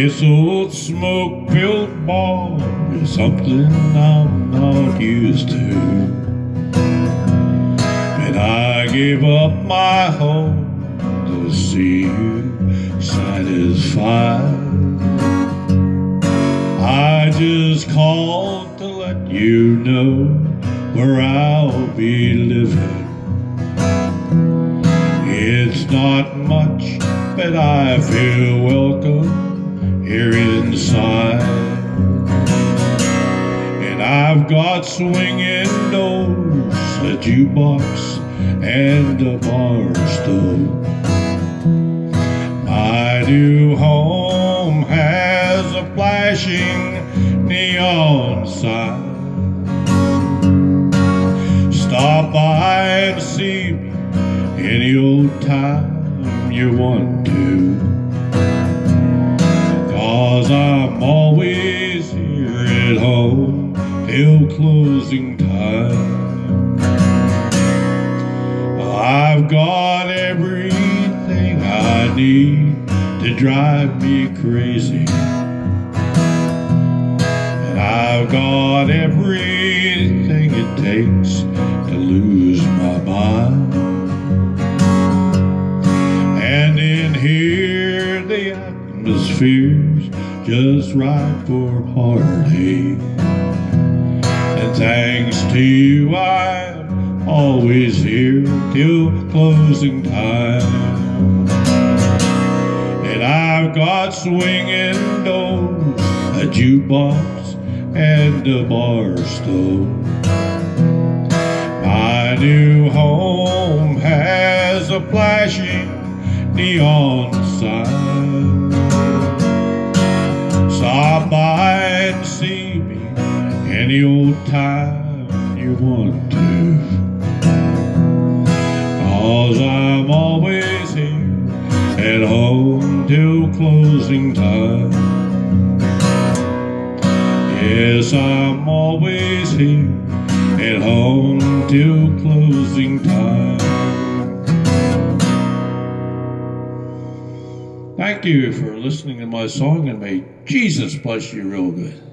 This old smoke filled bar is something I'm not used to. And I gave up my home to see you satisfied. I just called to let you know where I'll be living. It's not much, but I feel welcome here inside. And I've got swinging doors, a jukebox, and a bar stool. My new home has a flashing neon sign. Stop by and see me any old time you want to. Home till closing time. I've got everything I need to drive me crazy. And I've got everything it takes to lose my mind. And in here, the atmosphere's just right for heartache. You, I'm always here till closing time. And I've got swinging doors, a jukebox, and a bar stool. My new home has a flashing neon sign. Stop by and see me any old time you want to. Cause I'm always here at home till closing time. Yes, I'm always here at home till closing time. Thank you for listening to my song and may Jesus bless you real good.